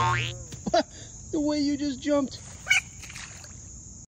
the way you just jumped.